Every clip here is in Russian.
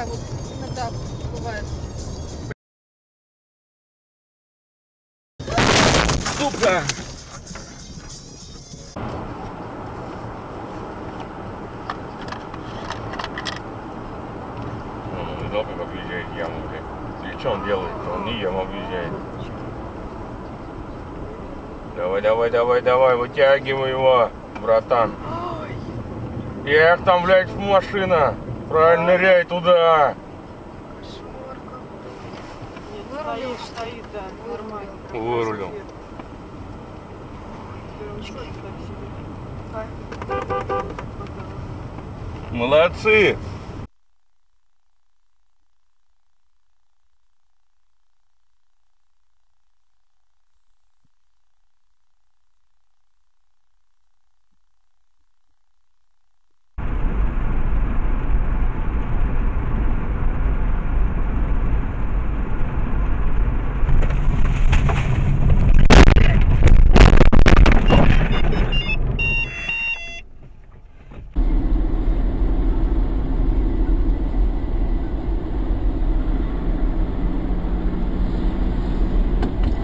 Такая вот иногда бывает. Сука! Как яму, блядь. Или что он делает? Он не яму объезжает. Давай, давай, давай, давай, вытягивай его, братан. Эх, там, блядь, машина. Правильно ныряй туда. Вырулил, стоит, да, нормально. Вырулил. Молодцы.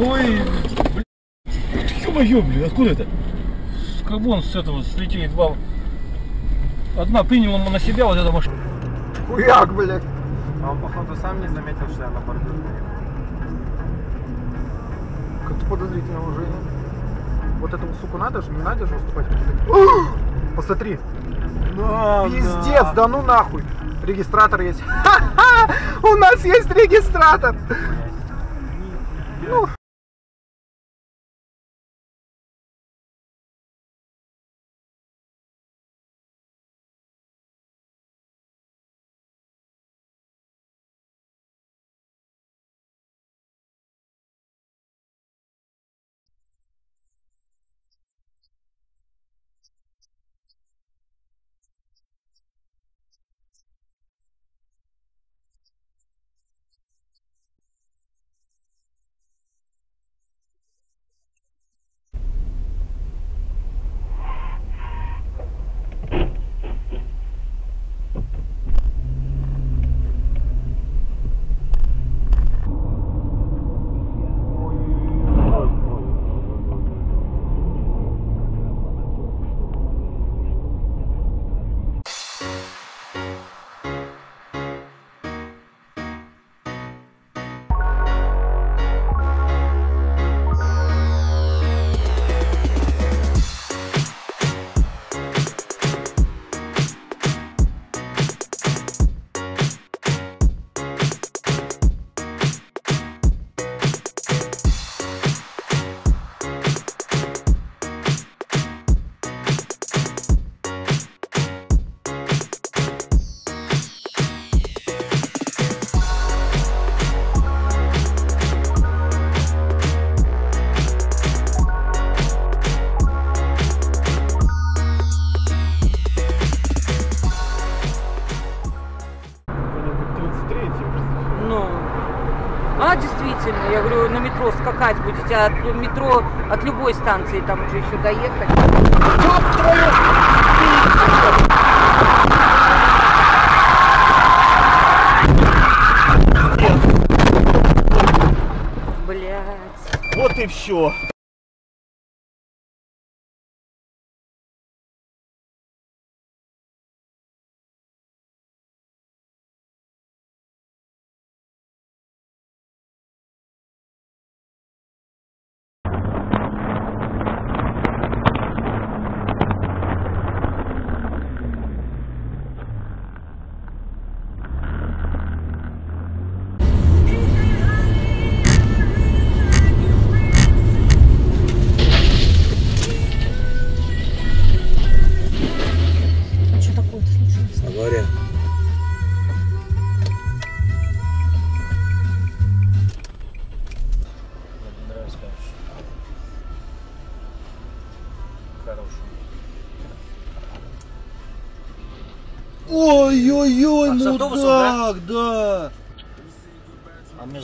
Ой, блин, ё-моё, блин, откуда это? Как вон с этого слетели два. Одна приняла на себя вот эта машина. Хуяк, блядь. А он, походу, сам не заметил, что я на бордюр Как-то подозрительно уже. Вот этому суку надо же, не надо же уступать. Посмотри. Да, Пиздец, да ну нахуй. Регистратор есть. Ха-ха! У нас есть регистратор. Действительно, я говорю, на метро скакать будете, а от метро от любой станции там уже еще доехать. Блять. Вот и все. Автобусом, да? мудак, да. А мне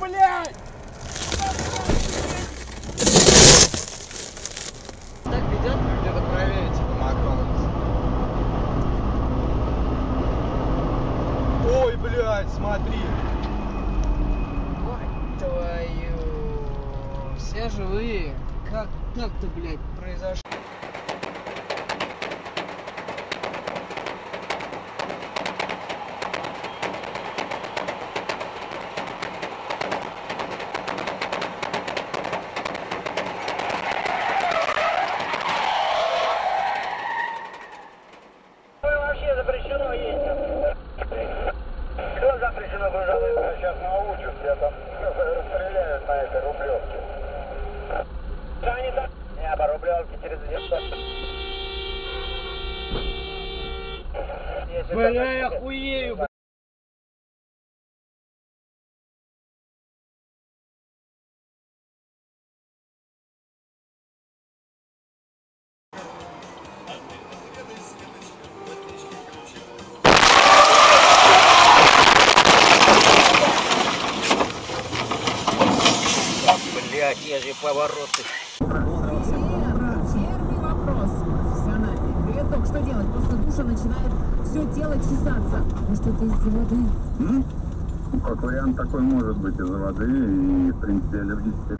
блядь! Так ведет где-то правее, типа Макдональдс. Ой, блядь, смотри. Мать твою. Все живые. Как так-то, блядь, произошло? Я же повороты. Первый вопрос профессиональный. Передок, что делать? После душа начинает все тело чесаться. Может, это из-за воды? Как вариант такой может быть из-за воды и, в принципе, аллергической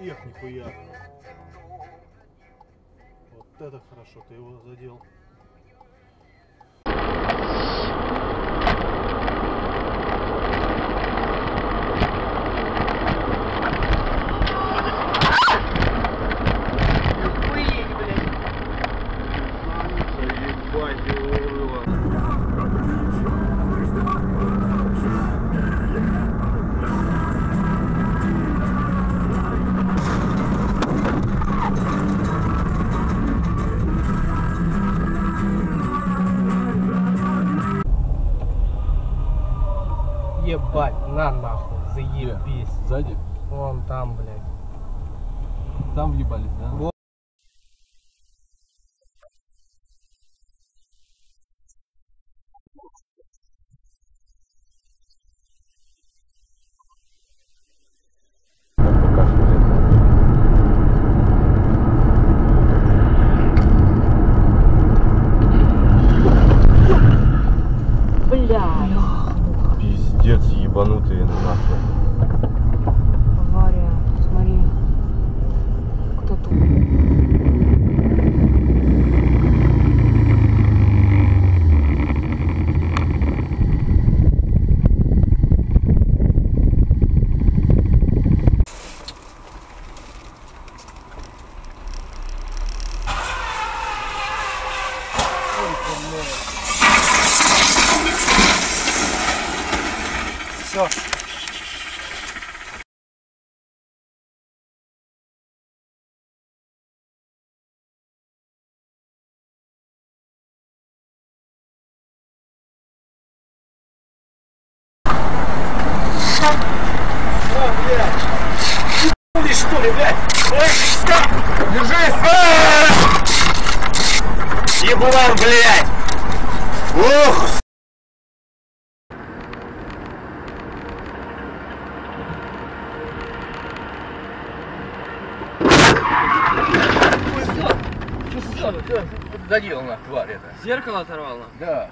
Эх, нихуя. Вот это хорошо, ты его задел. Ебать, на нахуй, заебись. Сзади? Вон там, блядь. Там въебались, да? Ебанутые нахуй. авария. Смотри. Кто тут? Все. что ли, блядь? Держись! Еблан, блядь! Ух! Задел на тварь это. Зеркало оторвало? Да.